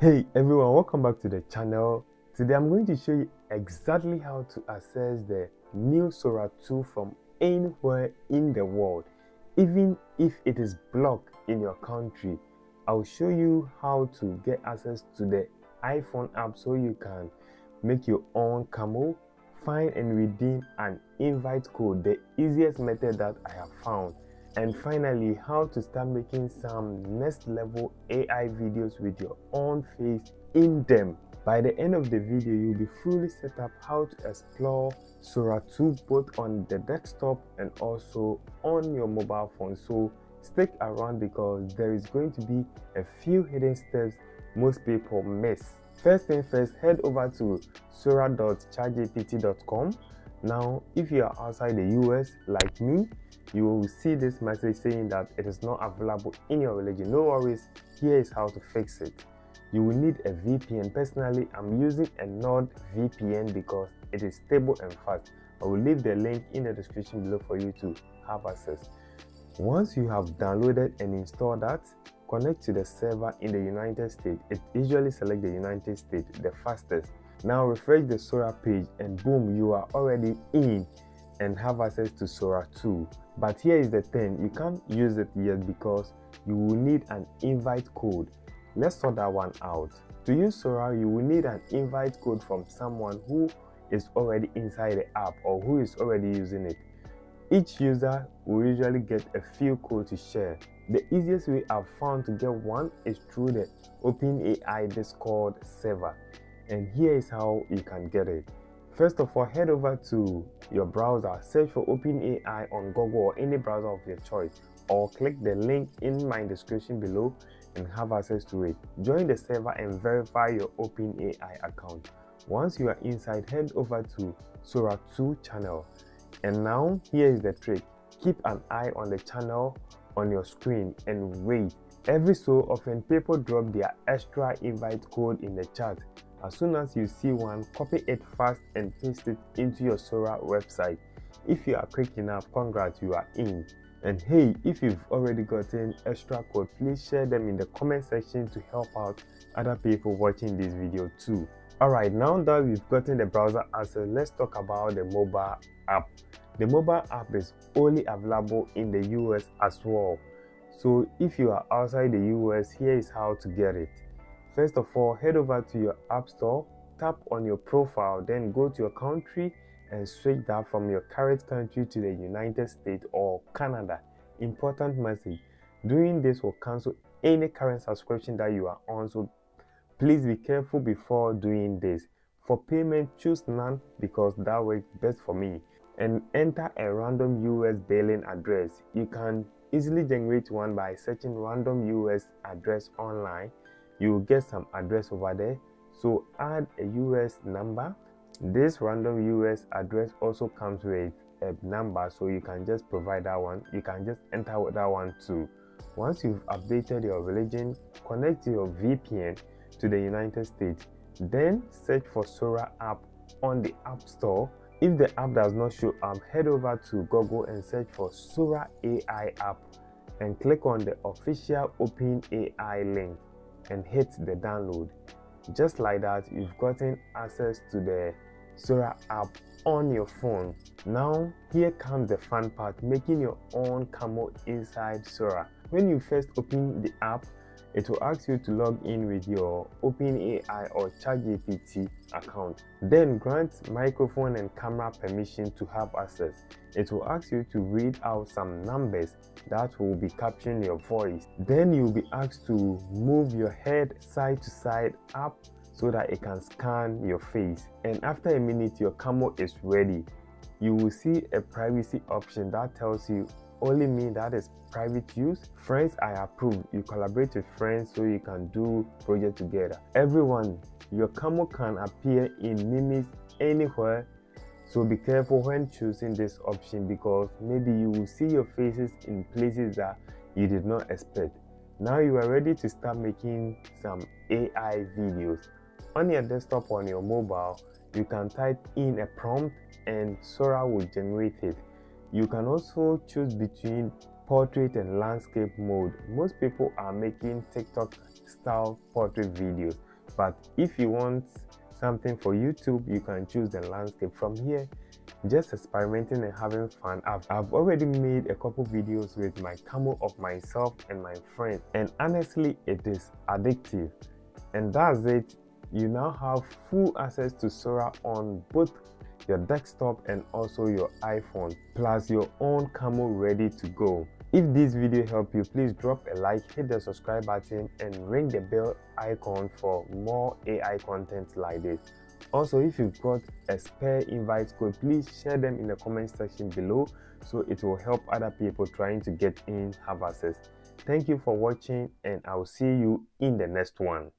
Hey everyone, welcome back to the channel. Today I'm going to show you exactly how to access the new Sora 2 from anywhere in the world, even if it is blocked in your country. I'll show you how to get access to the iPhone app so you can make your own cameo, find and redeem an invite code, the easiest method that I have found and finally how to start making some next level AI videos with your own face in them. By the end of the video, you'll be fully set up how to explore Sora 2 both on the desktop and also on your mobile phone. So stick around because there is going to be a few hidden steps most people miss. First thing first, head over to sora.chatgpt.com. Now, if you are outside the US like me, you will see this message saying that it is not available in your religion. No worries, here is how to fix it. You will need a VPN. Personally, I'm using a Nord VPN because it is stable and fast. I will leave the link in the description below for you to have access. Once you have downloaded and installed that, connect to the server in the United States. It usually select the United States, the fastest. Now refresh the Sora page and boom, you are already in and have access to Sora 2. But here is the thing, you can't use it yet because you will need an invite code. Let's sort that one out. To use Sora, you will need an invite code from someone who is already inside the app or who is already using it. Each user will usually get a few codes to share. The easiest way I've found to get one is through the OpenAI Discord server. And here is how you can get it. First of all, head over to your browser, search for OpenAI on Google or any browser of your choice, or click the link in my description below and have access to it. Join the server and verify your OpenAI account. Once you are inside, head over to Sora 2 channel. And now, here is the trick. Keep an eye on the channel on your screen and wait. Every so often, people drop their extra invite code in the chat as soon as you see one, copy it fast and paste it into your Sora website. If you are quick enough, congrats, you are in. And hey, if you've already gotten extra code, please share them in the comment section to help out other people watching this video too. Alright, now that we've gotten the browser access, let's talk about the mobile app. The mobile app is only available in the US as well. So if you are outside the US, here is how to get it. First of all, head over to your App Store, tap on your profile, then go to your country and switch that from your current country to the United States or Canada. Important message. Doing this will cancel any current subscription that you are on, so please be careful before doing this. For payment, choose none because that works best for me. And enter a random US billing address. You can easily generate one by searching random US address online you will get some address over there. So add a us number. This random us address also comes with a number so you can just provide that one. You can just enter that one too. Once you've updated your religion connect your vpn to the united states then search for sora app on the app store. If the app does not show up head over to google and search for sora ai app and click on the official open ai link and hit the download. Just like that, you've gotten access to the Sora app on your phone. Now, here comes the fun part, making your own cameo inside Sora. When you first open the app, it will ask you to log in with your OpenAI or ChatGPT account. Then grant microphone and camera permission to have access. It will ask you to read out some numbers that will be capturing your voice. Then you'll be asked to move your head side to side up so that it can scan your face. And after a minute, your camera is ready. You will see a privacy option that tells you only me that is private use. Friends i approve. You collaborate with friends so you can do project together. Everyone your cameo can appear in memes anywhere so be careful when choosing this option because maybe you will see your faces in places that you did not expect. Now you are ready to start making some ai videos. On your desktop or on your mobile you can type in a prompt and sora will generate it you can also choose between portrait and landscape mode. Most people are making TikTok style portrait videos but if you want something for youtube you can choose the landscape. From here just experimenting and having fun. I've, I've already made a couple videos with my cameo of myself and my friend and honestly it is addictive. And that's it. You now have full access to Sora on both your desktop and also your iPhone plus your own cameo ready to go. If this video helped you please drop a like hit the subscribe button and ring the bell icon for more ai content like this. Also if you've got a spare invite code please share them in the comment section below so it will help other people trying to get in have access. Thank you for watching and i'll see you in the next one